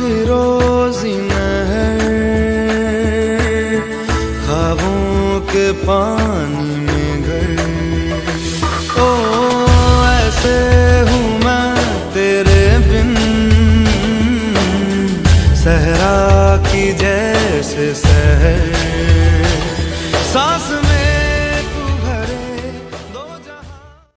फिरोजी नहर ख्वाबों के पानी में गए ओ, ऐसे हूँ मैं तेरे बिन। सहरा की जैसे सहर सांस